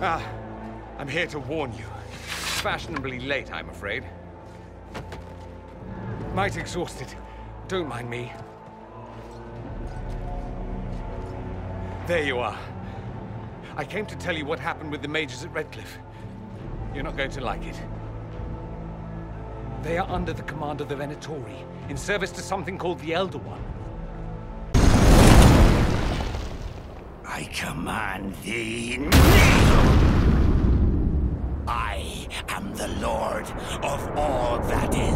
Ah, I'm here to warn you. Fashionably late, I'm afraid. Might exhausted. Don't mind me. There you are. I came to tell you what happened with the mages at Redcliffe. You're not going to like it. They are under the command of the Venatori, in service to something called the Elder One. I command thee. Am the lord of all that is